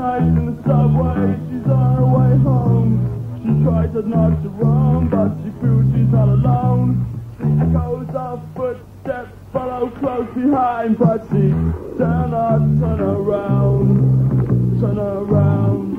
night in the subway, she's on her way home. She tries not to roam, but she feels she's not alone. The echoes of footsteps follow close behind, but she cannot turn around, turn around.